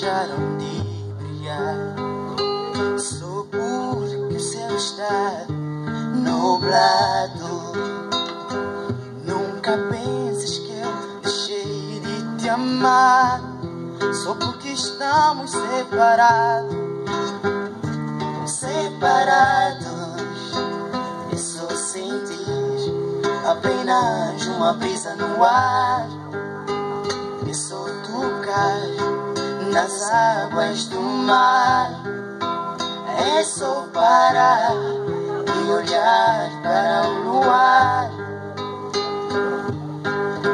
deixaram de brilhar. Só porque o céu está nublado. Nunca penses que eu deixei de te amar. Só porque estamos separados. Apenas uma brisa no ar. E só tocar nas águas do mar. É só parar e olhar para o luar.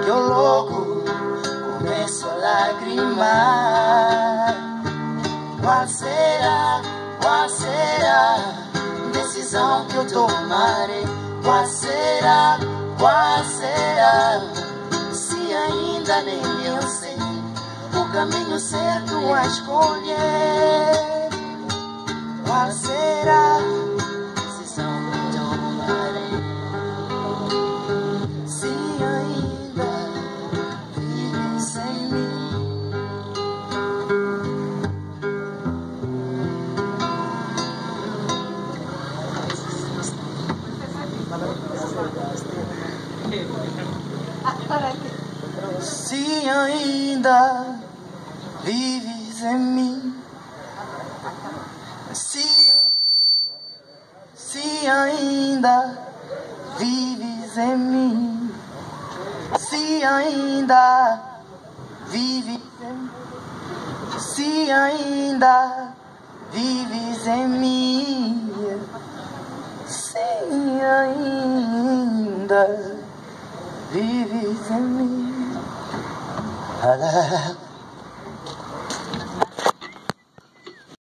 Que eu logo começo a lagrimar. Qual será, qual será decisão que eu tomarei? Qual será, qual será? Se ainda nem eu sei o caminho certo a escolher. Qual será Se ainda vives em mim, se, se ainda vives em mim, se ainda vives em se ainda vives em mim, se ainda vives em mim. Alá.